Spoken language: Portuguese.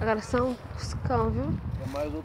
Agora são os cão, viu? É Enevaldo